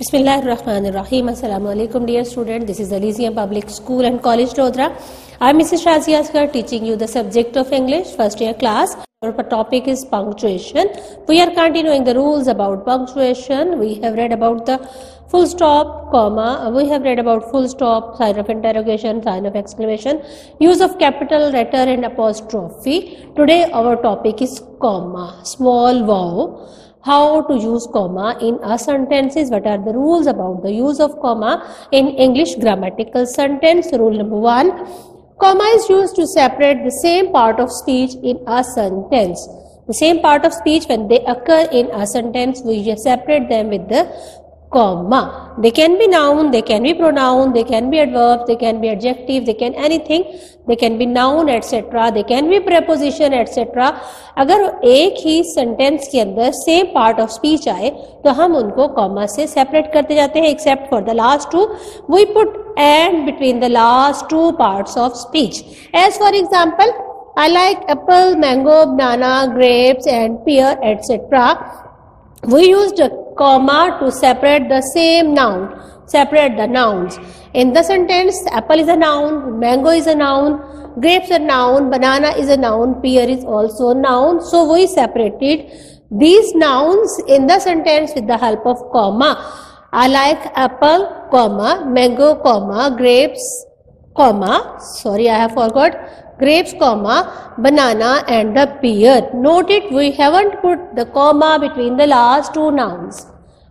Bismillahirrahmanirrahim. Assalamu alaikum dear student. This is Elysium Public School and College Lodra. I am Mrs. Shazia Asghar teaching you the subject of English first year class. Our topic is punctuation. We are continuing the rules about punctuation. We have read about the full stop, comma. We have read about full stop, sign of interrogation, sign of exclamation, use of capital letter and apostrophe. Today our topic is comma, small vowel how to use comma in a sentences what are the rules about the use of comma in english grammatical sentence? Rule number 1 comma is used to separate the same part of speech in a sentence. The same part of speech when they occur in a sentence we separate them with the comma. They can be noun, they can be pronoun, they can be adverb, they can be adjective, they can anything, they can be noun etc. They can be preposition etc. अगर एक ही sentence के अंदर same part of speech आए तो हम उनको comma से separate करते जाते हैं except for the last two we put and between the last two parts of speech as for example I like apple, mango, banana, grapes and pear etc. We used comma to separate the same noun, separate the nouns. In the sentence, apple is a noun, mango is a noun, grapes are noun, banana is a noun, pear is also a noun. So we separated these nouns in the sentence with the help of comma. I like apple, comma, mango, comma, grapes, comma, sorry I have forgot, grapes comma banana and the pear. Note it we haven't put the comma between the last two nouns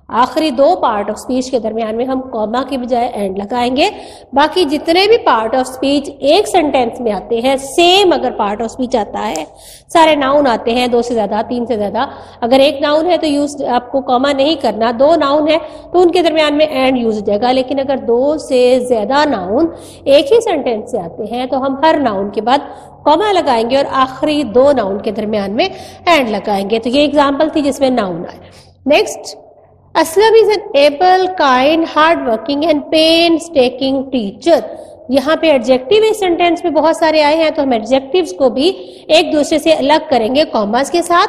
आखिरी दो part of speech के दरमियान में हम comma के बजाय and लगाएँगे। बाकी जितने भी पार्ट ऑफ़ स्पीच एक सेंटेंस में आते हैं सेम अगर पार्ट ऑफ़ स्पीच आता है, सारे नाउन आते हैं, दो से ज़्यादा, तीन से ज़्यादा। अगर एक नाउन है तो यूज़ आपको कॉमा नहीं करना। दो नाउन है तो उनके दरमियान में एंड यूज़ हो जाएगा। लेकिन अगर दो से ज़्यादा नाउन एक ही सेंटेंस से आते हैं तो हम हर नाउन के बाद कॉमा लगाएँगे और आखिरी दो नाउन के दरमियान में एंड लगाएँगे। तो ये एग्ज़ाम्पल थी जिसमें नाउन आए next Aslam is an able kind hard working and painstaking teacher यहाँ पे एडजेक्टिव इस सेंटेंस में बहुत सारे आए हैं तो हम एडजेक्टिव्स को भी एक दूसरे से अलग करेंगे कॉमर्स के साथ।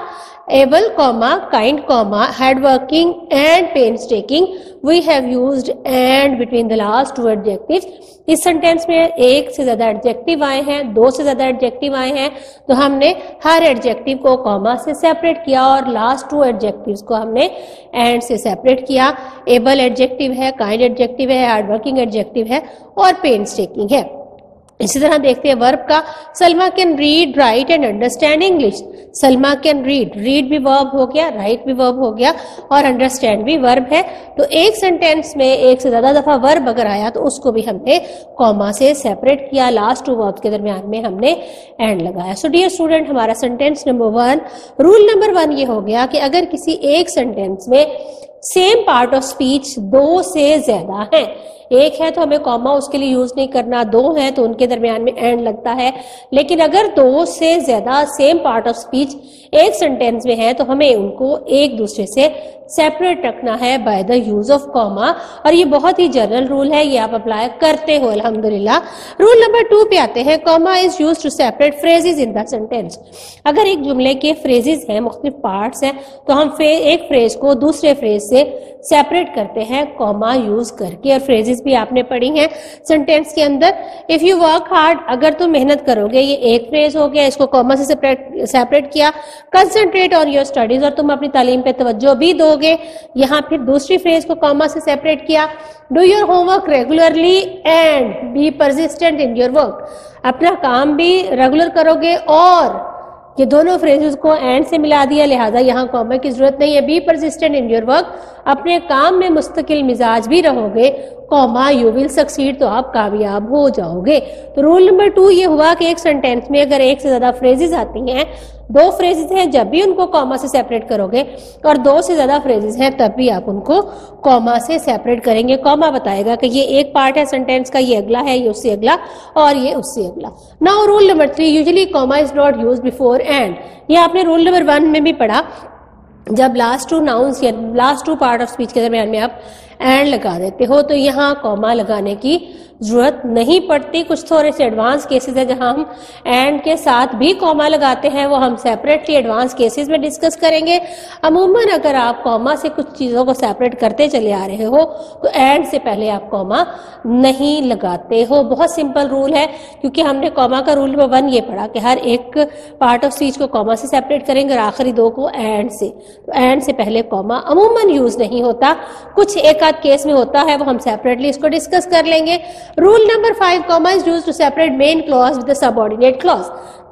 Able comma, kind comma, hardworking and painstaking. We have used and between the last two adjectives. इस सेंटेंस में एक से ज़्यादा एडजेक्टिव आए हैं, दो से ज़्यादा एडजेक्टिव आए हैं तो हमने हर एडजेक्टिव को कॉमा से सेपरेट किया और लास्ट टू एडजेक्टिव्स को हमने एंड से सेपरेट किया। एबल एडजेक्टिव है काइंड एडजेक्टिव है हार्डवर्किंग एडजेक्टिव है और पेन स्टेकिंग है। इसी तरह देखते हैं वर्ब का, Salma can read write and understand English Salma can read read भी वर्ब हो गया राइट भी वर्ब हो गया और अंडरस्टैंड भी वर्ब है। तो एक सेंटेंस में एक से ज़्यादा दफ़ा वर्ब अगर आया तो उसको भी हमने कॉमा से सेपरेट किया। लास्ट टू वर्ब के दरमियान में हमने एंड लगाया। सो डियर स्टूडेंट हमारा sentence number one rule number one ये हो गया कि अगर किसी एक सेंटेंस में सेम पार्ट ऑफ़ स्पीच दो से ज़्यादा है। एक है तो हमें कॉमा उसके लिए यूज़ नहीं करना, दो है तो उनके दरमियान में एंड लगता है। लेकिन अगर दो से ज़्यादा सेम पार्ट ऑफ़ स्पीच एक सेंटेंस में है तो हमें उनको एक दूसरे से सेपरेट रखना है by the use of comma और ये बहुत ही जनरल रूल है, ये आप अप्लाई करते हो, अल्हम्दुलिल्लाह। रूल नंबर टू पे आते हैं comma is use to separate phrases in the sentence अगर एक जुमले के फ्रेजेज हैं, मुख्तलिफ़ पार्ट्स हैं तो हम एक फ्रेज को दूसरे फ्रेज से सेपरेट करते हैं कॉमा यूज़ करके। और फ्रेजेस भी आपने पढ़ी हैं। सेंटेंस के अंदर इफ़ यू वर्क हार्ड अगर तुम मेहनत करोगे, ये एक फ्रेज हो गया, इसको कॉमा से सेपरेट किया कंसंट्रेट ऑन योर स्टडीज़ और तुम अपनी तालीम पे तवज्जो भी दोगे। यहाँ फिर दूसरी फ्रेज को कॉमा से सेपरेट किया। Do your homework regularly and be persistent in your work अपना काम भी रेगुलर करोगे और ये दोनों फ्रेजेस को एंड से मिला दिया, लिहाजा यहाँ कॉमा की ज़रूरत नहीं है। Be persistent in your work अपने काम में मुस्तकिल मिजाज भी रहोगे। कॉमा यू विल सक्सीड तो आप कामयाब हो जाओगे। तो रूल नंबर टू ये हुआ कि एक सेंटेंस में अगर एक से ज़्यादा फ्रेजेस आती हैं दो फ्रेजेस हैं, जब भी उनको कॉमा से सेपरेट करोगे, और दो से ज़्यादा फ्रेजेस हैं, तब भी आप उनको कॉमा से सेपरेट करेंगे। कॉमा बताएगा कि ये एक पार्ट है सेंटेंस का, ये अगला है, ये उससे अगला, और ये उससे अगला। Now rule number three usually comma is not use before and ये आपने रूल नंबर वन में भी पढ़ा, जब लास्ट टू नाउंस या last two part of speech के दरमियान में आप एंड लगा देते हो तो यहाँ कॉमा लगाने की ज़रूरत नहीं पड़ती। कुछ थोड़े से एडवांस केसेस है जहाँ हम एंड के साथ भी कॉमा लगाते हैं। वो हम सेपरेटली एडवांस केसेस में डिस्कस करेंगे। अमूमन अगर आप कॉमा से कुछ चीज़ों को सेपरेट करते चले आ रहे हो तो एंड से पहले आप कॉमा नहीं लगाते हो। बहुत सिंपल रूल है, क्योंकि हमने कॉमा का रूल वन ये पढ़ा कि हर एक पार्ट ऑफ़ स्पीच को कॉमा से सेपरेट करेंगे और आखिरी दो को एंड से। तो एंड से पहले कॉमा अमूमन यूज़ नहीं होता। कुछ एक आध केस में होता है, वो हम सेपरेटली इसको डिस्कस कर लेंगे। Rule number five comma is use to separate main clause with subordinate clause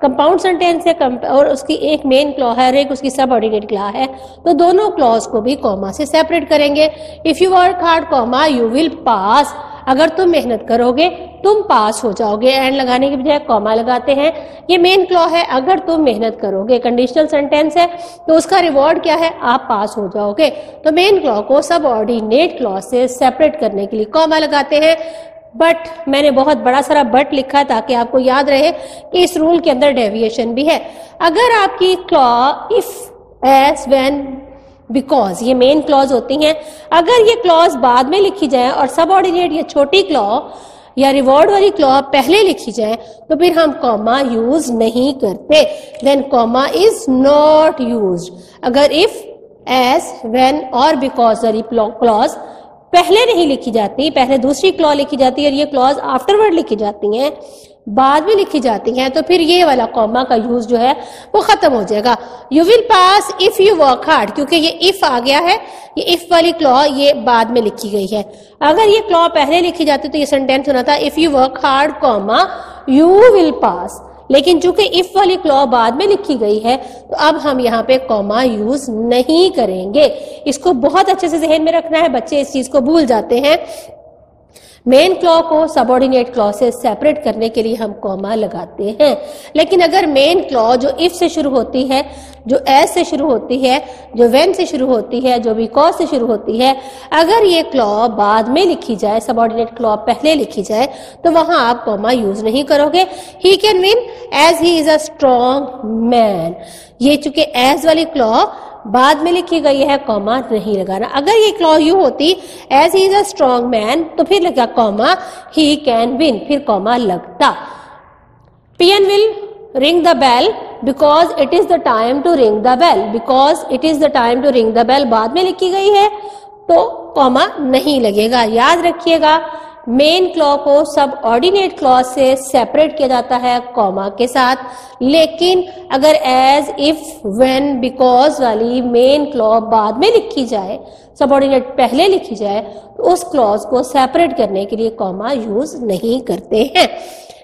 compound sentence है और उसकी एक मेन क्लॉ है और एक उसकी सबऑर्डिनेट क्लॉ है। तो दोनों क्लॉज को भी कॉमा से सेपरेट करेंगे। If you work hard comma you will pass अगर तुम मेहनत करोगे, तुम पास हो जाओगे। एंड लगाने के बजाय कॉमा लगाते हैं। ये मेन क्लॉ है, अगर तुम मेहनत करोगे। कंडीशनल सेंटेंस है तो उसका रिवॉर्ड क्या है? आप पास हो जाओगे। तो मेन क्लॉ को सब ऑर्डिनेट क्लॉ से सेपरेट करने के लिए कॉमा लगाते हैं। बट मैंने बहुत बड़ा सारा बट लिखा ताकि आपको याद रहे कि इस रूल के अंदर डेविएशन भी है। अगर आपकी clause if as when because ये मेन क्लॉज होती हैं। अगर ये क्लॉज बाद में लिखी जाए और सब ऑर्डिनेट या छोटी क्लॉ या रिवॉर्ड वाली क्लॉ पहले लिखी जाए तो फिर हम कॉमा यूज़ नहीं करते। Then comma is not use अगर इफ़ एस वेन और बिकॉज़ वाली क्लॉज पहले नहीं लिखी जाती, पहले दूसरी क्लॉ लिखी जाती है और ये क्लॉज आफ्टरवर्ड लिखी जाती हैं, बाद में लिखी जाती हैं तो फिर ये वाला कॉमा का यूज़ जो है, वो खत्म हो जाएगा। You will pass if you work hard क्योंकि ये इफ़ आ गया है, ये इफ़ वाली क्लॉ ये बाद में लिखी गई है। अगर ये क्लॉ पहले लिखी जाती तो ये सेंटेंस होना था if you work hard comma you will pass लेकिन चूँकि इफ़ वाली क्लॉ बाद में लिखी गई है तो अब हम यहाँ पे कॉमा यूज़ नहीं करेंगे। इसको बहुत अच्छे से जहन में रखना है, बच्चे इस चीज़ को भूल जाते हैं। मेन क्लॉ को सबॉर्डिनेट क्लॉ से सेपरेट करने के लिए हम कॉमा लगाते हैं। लेकिन अगर मेन क्लॉ जो इफ़ से शुरू होती है, जो एस से शुरू होती है, जो वेन से शुरू होती है, जो बिकॉज़ से शुरू होती है, अगर ये क्लॉ बाद में लिखी जाए सबॉर्डिनेट क्लॉ पहले लिखी जाए तो वहाँ आप कॉमा यूज़ नहीं करोगे। He can win as he is a strong man ये चूँकि एज वाली क्लॉ बाद में लिखी गई है, कॉमा नहीं लगाना। अगर ये क्लॉ यू होती as he is a strong man तो फिर लगा कॉमा ही कैन विन फिर कॉमा लगता। Peon will ring the bell because it is the time to ring the bell because it is the time to ring the bell बाद में लिखी गई है तो कॉमा नहीं लगेगा। याद रखिएगा मेन क्लॉ को सब ऑर्डिनेट क्लॉज से सेपरेट किया जाता है कॉमा के साथ। लेकिन अगर एज इफ़ व्हेन बिकॉज़ वाली मेन क्लॉ बाद में लिखी जाए सब ऑर्डिनेट पहले लिखी जाए तो उस क्लॉज को सेपरेट करने के लिए कॉमा यूज़ नहीं करते हैं।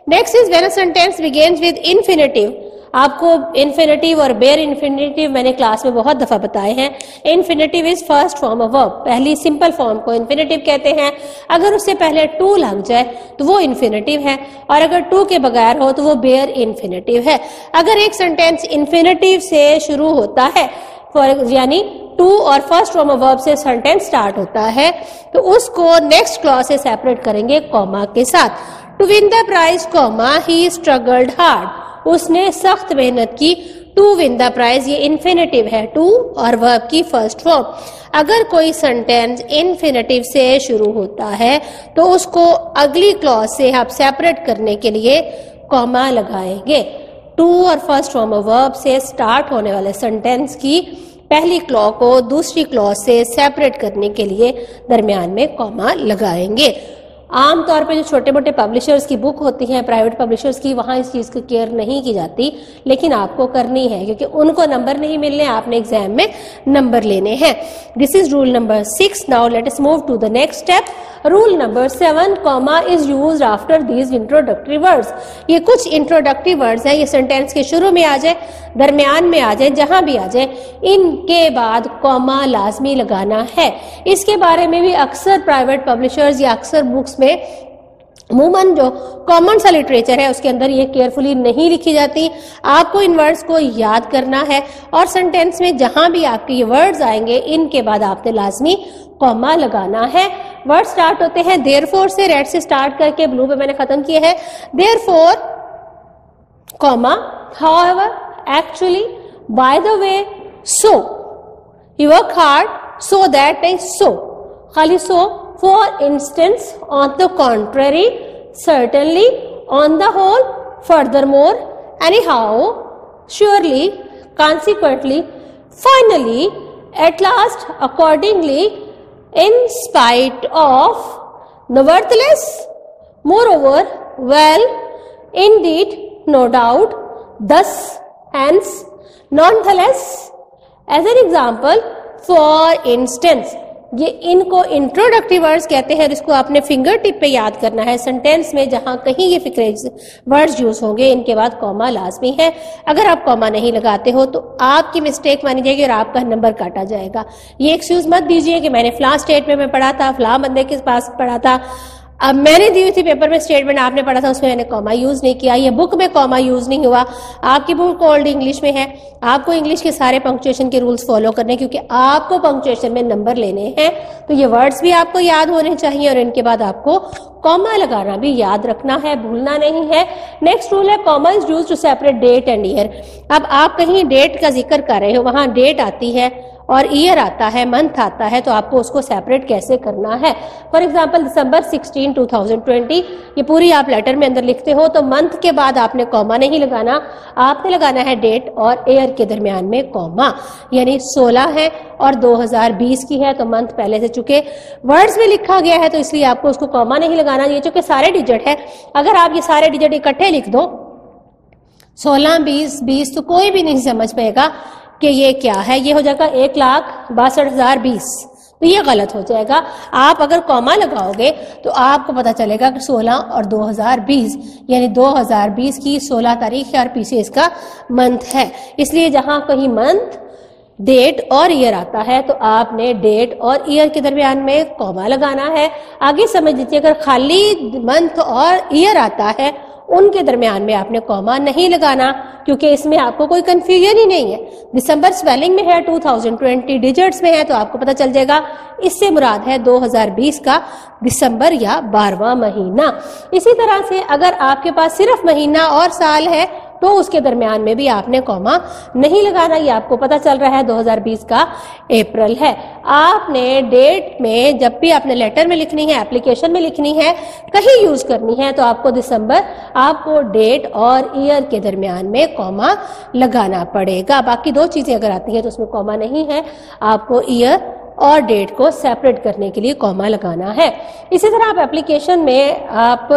Next is when sentence begins with infinitive आपको इन्फिनेटिव और बेयर इन्फिनेटिव मैंने क्लास में बहुत दफ़ा बताए हैं। Infinitive is first form of verb पहली सिंपल फॉर्म को इन्फिनेटिव कहते हैं। अगर उससे पहले टू लग जाए तो वो इन्फिनेटिव है। और अगर टू के बगैर हो तो वो बेयर इन्फिनेटिव है। अगर एक सेंटेंस इन्फिनेटिव से शुरू होता है फॉर यानी टू और फ़र्स्ट फॉर्म ऑफ़ वर्ब से सेंटेंस स्टार्ट होता है तो उसको नेक्स्ट क्लॉज से सेपरेट करेंगे कॉमा के साथ। To win the prize comma he struggled hard उसने सख्त मेहनत की। टू विन द प्राइज, ये इन्फिनेटिव है। टू और वर्ब की फ़र्स्ट फॉर्म अगर कोई सेंटेंस इन्फिनेटिव से शुरू होता है तो उसको अगली क्लॉज से आप सेपरेट करने के लिए कॉमा लगाएँगे। टू और फ़र्स्ट फॉर्म वर्ब से स्टार्ट होने वाले सेंटेंस की पहली क्लॉ को दूसरी क्लॉ से सेपरेट करने के लिए दरमियान में कॉमा लगाएँगे। आमतौर पे जो छोटे मोटे पब्लिशर्स की बुक होती है प्राइवेट पब्लिशर्स की, वहाँ इस चीज़ की केयर नहीं की जाती, लेकिन आपको करनी है, क्योंकि उनको नंबर नहीं मिलने, आपने एग्ज़ाम में नंबर लेने हैं। This is rule number six now let us move to the next step rule number seven comma is use after these introductory words ये कुछ इंट्रोडक्टरी वर्ड्स हैं, ये सेंटेंस के शुरू में आ जाए, दरमियान में आ जाए, जहाँ भी आ जाए, इनके बाद कॉमा लाजमी लगाना है। इसके बारे में भी अक्सर प्राइवेट पब्लिशर्स या अक्सर बुक्स में अमूमन जो कॉमन सा लिटरेचर है, उसके अंदर ये केयरफुली नहीं लिखी जाती। आपको इन वर्ड्स को याद करना है और सेंटेंस में जहाँ भी आपके ये वर्ड्स आएँगे, इनके बाद आपने लाजमी कॉमा लगाना है। वर्ड स्टार्ट होते हैं देर फोर से रेड से स्टार्ट करके ब्लू पे मैंने खत्म किए हैं। Therefore comma however actually by the way so you work hard so that is so खाली so for instance on the contrary the whole the more furthermore, how surely consequently finally at last accordingly, in spite of, nevertheless, moreover, well, indeed, no doubt, thus, hence, nonetheless, as an example, for instance, ये इनको introductive words कहते हैं इसको आपने finger tip पे याद करना है सेंटेंस में जहाँ कहीं ये फिक्रेज वर्ड्स यूज़ होंगे, इनके बाद कॉमा लाजमी है। अगर आप कॉमा नहीं लगाते हो तो आपकी मिस्टेक मानी जाएगी और आपका नंबर काटा जाएगा। ये एक्सक्यूज मत दीजिए कि मैंने फ्ला स्टेट में मैं पढ़ा था फ्ला बंदे के पास पढ़ा था। अब मैंने दी हुई थी पेपर में स्टेटमेंट आपने पढ़ा था, उसमें मैंने कॉमा यूज़ नहीं किया। ये बुक में कॉमा यूज़ नहीं हुआ। आपकी बुक ओल्ड इंग्लिश में है। आपको इंग्लिश के सारे पंक्चुएशन के रूल्स फॉलो करने क्योंकि आपको पंक्चुएशन में नंबर लेने हैं। तो ये वर्ड्स भी आपको याद होने चाहिए और इनके बाद आपको कॉमा लगाना भी याद रखना है, भूलना नहीं है। नेक्स्ट रूल है comma is use to separate date and year अब आप कहीं डेट का ज़िक्र कर रहे हो, वहाँ डेट आती है और ईयर आता है मंथ आता है तो आपको उसको सेपरेट कैसे करना है? फॉर एग्ज़ाम्पल दिसंबर 16 2020 ये पूरी आप लेटर में अंदर लिखते हो तो मंथ के बाद आपने कॉमा नहीं लगाना। आपने लगाना है डेट और ईयर के दरमियान में कॉमा यानी 16 है और 2020 की है तो मंथ पहले से चुके। वर्ड्स में लिखा गया है तो इसलिए आपको उसको कॉमा नहीं लगाना। ये चूँकि सारे डिजिट है, अगर आप ये सारे डिजिट इकट्ठे लिख दो, सोलह, बीस बीस तो कोई भी नहीं समझ पाएगा कि ये क्या है। ये हो जाएगा एक लाख बासठ हज़ार बीस। तो ये गलत हो जाएगा। आप अगर कॉमा लगाओगे तो आपको पता चलेगा कि 16 और 2020 यानी 2020 की 16 तारीख और पीछे इसका मंथ है। इसलिए जहाँ कहीं मंथ डेट और ईयर आता है तो आपने डेट और ईयर के दरमियान में कॉमा लगाना है। आगे समझ लीजिए, अगर खाली मंथ और ईयर आता है, उनके दरमियान में आपने कॉमा नहीं लगाना, क्योंकि इसमें आपको कोई कंफ्यूजन ही नहीं है। दिसंबर स्पेलिंग में है 2020 डिजिट्स में है तो आपको पता चल जाएगा, इससे मुराद है 2020 का दिसंबर या बारवा महीना। इसी तरह से अगर आपके पास सिर्फ़ महीना और साल है तो उसके दरमियान में भी आपने कॉमा नहीं लगाना। ये आपको पता चल रहा है 2020 का अप्रैल है। आपने डेट में जब भी आपने लेटर में लिखनी है, एप्लीकेशन में लिखनी है, कहीं यूज़ करनी है तो आपको दिसंबर, आपको डेट और ईयर के दरमियान में कॉमा लगाना पड़ेगा। बाकी दो चीज़ें अगर आती है तो उसमें कॉमा नहीं है। आपको ईयर और डेट को सेपरेट करने के लिए कॉमा लगाना है। इसी तरह आप एप्लीकेशन में आप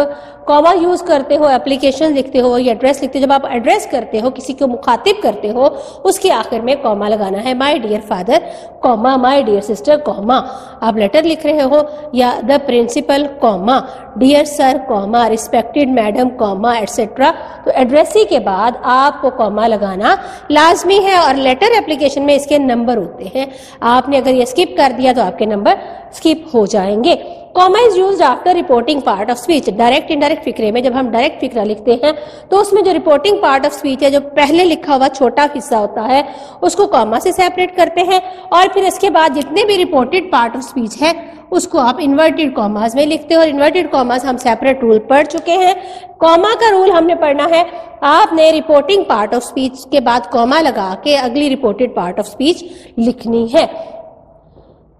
कॉमा यूज़ करते हो एप्लीकेशन लिखते हो, या एड्रेस लिखते हो, जब आप एड्रेस करते हो, किसी को मुखातिब करते हो, उसके आखिर में कॉमा लगाना है। My dear father comma my dear sister comma आप लेटर लिख रहे हो, या the principal comma dear sir comma respected madam comma etcetera तो एड्रेसी के बाद आपको कॉमा लगाना लाजमी है, और लेटर एप्लीकेशन में इसके नंबर होते हैं। आपने अगर ये स्किप कर दिया तो आपके नंबर स्किप हो जाएँगे। Comma is use after reporting part of speech direct indirect फिक्रे में जब हम डायरेक्ट फिक्रा लिखते हैं तो उसमें जो रिपोर्टिंग पार्ट ऑफ़ स्पीच है, जो पहले लिखा हुआ छोटा हिस्सा होता है, उसको कॉमा से सेपरेट करते हैं और फिर इसके बाद जितने भी रिपोर्टेड पार्ट ऑफ़ स्पीच है, उसको आप इन्वर्टेड कॉमास में लिखते हो और इन्वर्टेड कॉमास हम सेपरेट रूल पढ़ चुके हैं। कॉमा का रूल हमने पढ़ना है। आपने रिपोर्टिंग पार्ट ऑफ़ स्पीच के बाद कॉमा लगा के अगली रिपोर्टेड पार्ट ऑफ़ स्पीच लिखनी है।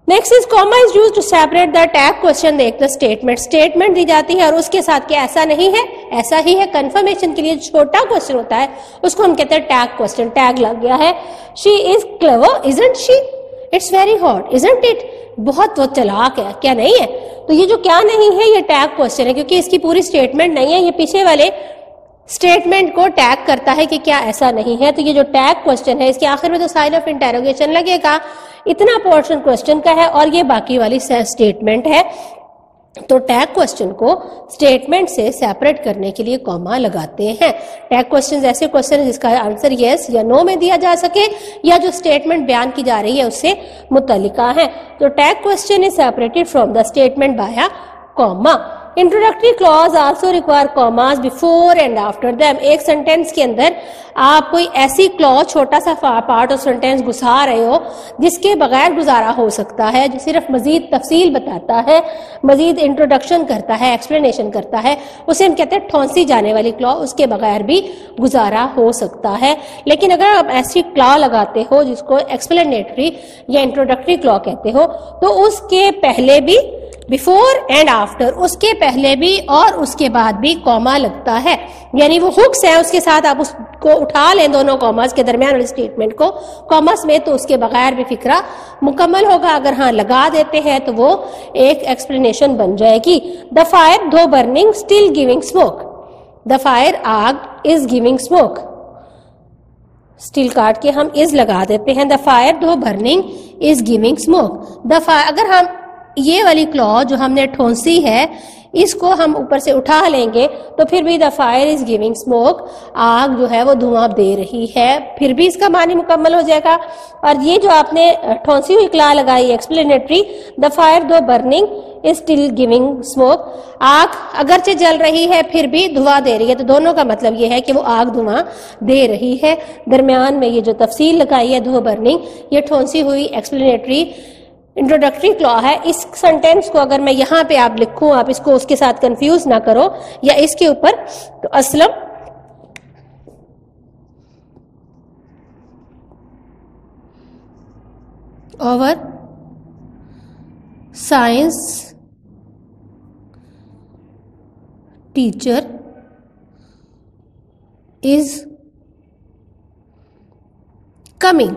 Next is comma is use to separate the tag question देख द स्टेटमेंट स्टेटमेंट दी जाती है और उसके साथ क्या ऐसा नहीं है? ऐसा ही है. कंफर्मेशन के लिए छोटा क्वेश्चन होता है. उसको हम कहते हैं टैग क्वेश्चन टैग लग गया है. She is clever isn't she it's very hot isn't it बहुत वो चलाक है. क्या नहीं है? तो ये जो क्या नहीं है, ये टैग क्वेश्चन है, क्योंकि इसकी पूरी स्टेटमेंट नहीं है. ये पीछे वाले स्टेटमेंट को टैग करता है कि क्या ऐसा नहीं है। तो ये जो टैग क्वेश्चन है, इसके आखिर में तो साइन ऑफ़ इंटेरोगेशन लगेगा, इतना पोर्शन क्वेश्चन का है और ये बाकी वाली स्टेटमेंट है। तो टैग क्वेश्चन को स्टेटमेंट से सेपरेट करने के लिए कॉमा लगाते हैं। टैग क्वेश्चन ऐसे क्वेश्चन जिसका आंसर यस या नो में दिया जा सके या जो स्टेटमेंट बयान की जा रही है उससे मुतलिका है। तो tag question is separated from the statement by a comma introductory clause also require commas before and after them एक सेंटेंस के अंदर आप कोई ऐसी क्लॉज छोटा सा पार्ट ऑफ़ सेंटेंस घुसा रहे हो, जिसके बगैर गुजारा हो सकता है, जो सिर्फ़ मजीद तफसील बताता है, मजीद इंट्रोडक्शन करता है एक्सप्लेनेशन करता है, उसे हम कहते हैं ठौंसी जाने वाली क्लॉ उसके बगैर भी गुजारा हो सकता है। लेकिन अगर आप ऐसी क्लॉ लगाते हो, जिसको एक्सप्लेनेटरी या इंट्रोडक्टरी क्लॉ कहते हो तो उसके पहले भी बिफोर एंड आफ्टर उसके पहले भी और उसके बाद भी कॉमा लगता है। यानी वो हुक्स है, उसके साथ आप उसको उठा लें दोनों कॉमर्स के दरमियान स्टेटमेंट को। कॉमर्स में तो उसके बगैर भी फिक्रा मुकम्मल होगा। अगर हाँ लगा देते हैं तो वो एक एक्सप्लेनेशन बन जाएगी। The fire though burning still giving smoke the fire आग इज़ गिविंग स्मोक स्टील काट के हम इज़ लगा देते हैं। The fire though burning is giving smoke the fire अगर हम ये वाली क्लॉ जो हमने ठोंसी है, इसको हम ऊपर से उठा लेंगे तो फिर भी the fire is giving smoke आग जो है वो धुआँ दे रही है, फिर भी इसका मानी मुकम्मल हो जाएगा। और ये जो आपने ठोंसी हुई क्ला लगाई explanatory the fire though burning is still giving smoke आग अगरचे जल रही है, फिर भी धुआँ दे रही है तो दोनों का मतलब ये है कि वो आग धुआँ दे रही है। दरमियान में ये जो तफसील लगाई है धो बर्निंग ये ठोंसी हुई एक्सप्लेनेटरी इंट्रोडक्टरी क्लॉ है, इस सेंटेंस को अगर मैं यहाँ पे आप लिखूं, आप इसको उसके साथ कंफ्यूज ना करो, या इसके ऊपर तो असलम और साइंस टीचर इज़ कमिंग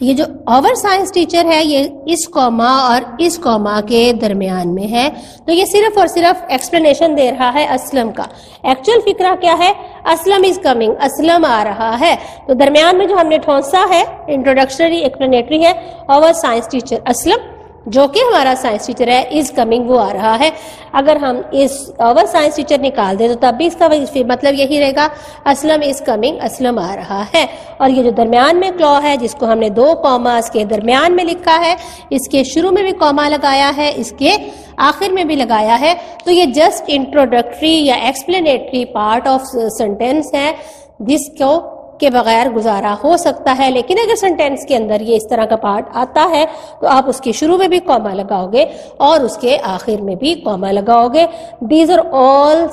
ये जो ओवर साइंस टीचर है, ये इस कॉमा और इस कॉमा के दरमियान में है। तो ये सिर्फ़ और सिर्फ़ एक्सप्लेनेशन दे रहा है असलम का। एक्चुअल फिक्रा क्या है? असलम इज़ कमिंग असलम आ रहा है। तो दरमियान में जो हमने ठोंसा है इंट्रोडक्शनरी एक्सप्लेनेटरी है ओवर साइंस टीचर असलम जो कि हमारा साइंस टीचर है इज़ कमिंग वो आ रहा है। अगर हम इस ओवर साइंस टीचर निकाल दें तो तब भी इसका मतलब यही रहेगा, असलम इज़ कमिंग असलम आ रहा है। और ये जो दरमियान में क्लॉ है, जिसको हमने दो कॉमास के दरमियान में लिखा है, इसके शुरू में भी कॉमा लगाया है, इसके आखिर में भी लगाया है तो ये जस्ट इंट्रोडक्टरी या एक्सप्लेनेटरी पार्ट ऑफ़ सेंटेंस है। जिसको के बगैर गुजारा हो सकता है, लेकिन अगर सेंटेंस के अंदर ये इस तरह का पार्ट आता है तो आप उसके शुरू में भी कॉमा लगाओगे और उसके आखिर में भी कॉमा लगाओगे। These are all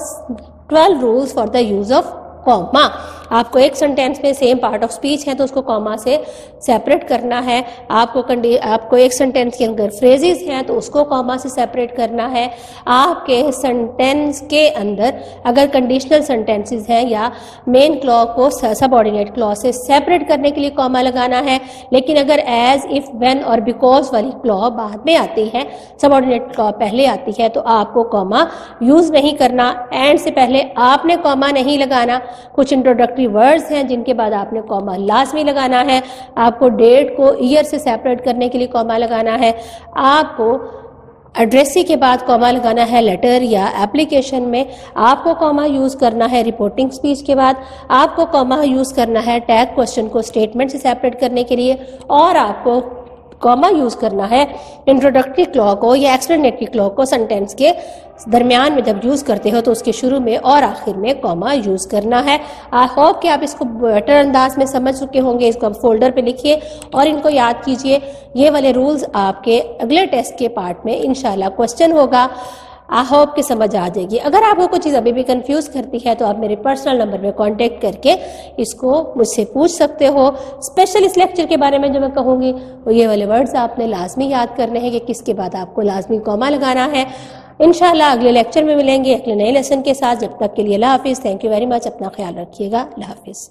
twelve rules for the use of comma आपको एक सेंटेंस में सेम पार्ट ऑफ़ स्पीच है तो उसको कॉमा से सेपरेट करना है। आपको आपको एक सेंटेंस के अंदर फ्रेजेस हैं तो उसको कॉमा से सेपरेट करना है। आपके सेंटेंस के अंदर अगर कंडीशनल सेंटेंसेस हैं या मेन क्लॉ को सबऑर्डिनेट क्लॉ से सेपरेट करने के लिए कॉमा लगाना है, लेकिन अगर एज इफ़ वेन और बिकॉज़ वाली क्लॉ बाद में आती है सबऑर्डिनेट क्लॉ पहले आती है तो आपको कॉमा यूज़ नहीं करना। एंड से पहले आपने कॉमा नहीं लगाना। कुछ इंट्रोडक्टरी वर्ड्स हैं, जिनके बाद आपने कॉमा लाजमी लगाना है। आपको डेट को ईयर से सेपरेट करने के लिए कॉमा लगाना है। आपको एड्रेसी के बाद कॉमा लगाना है लेटर या एप्लीकेशन में। आपको कॉमा यूज़ करना है रिपोर्टिंग स्पीच के बाद। आपको कॉमा यूज़ करना है टैग क्वेश्चन को स्टेटमेंट से सेपरेट करने के लिए। और आपको कॉमा यूज़ करना है इंट्रोडक्टरी क्लॉ को या एक्सप्लेनेटरी क्लॉ को सेंटेंस के दरमियान में जब यूज़ करते हो तो उसके शुरू में और आखिर में कॉमा यूज़ करना है। आई होप कि आप इसको बेटर अंदाज में समझ चुके होंगे। इसको आप फोल्डर पे लिखिए और इनको याद कीजिए। ये वाले रूल्स आपके अगले टेस्ट के पार्ट में इनशाला क्वेश्चन होगा। आई होप कि समझ आ जाएगी। अगर आपको कोई चीज़ अभी भी कंफ्यूज करती है तो आप मेरे पर्सनल नंबर में कांटेक्ट करके इसको मुझसे पूछ सकते हो। स्पेशल इस लेक्चर के बारे में जो मैं कहूँगी, वो ये वाले वर्ड्स आपने लाजमी याद करने हैं कि किसके बाद आपको लाजमी कॉमा लगाना है। इनशाला अगले लेक्चर में मिलेंगे, अगले नए लेसन के साथ। जब तक के लिए अल्लाह हाफिज़। थैंक यू वेरी मच अपना ख्याल रखिएगा। अल्लाह हाफिज़।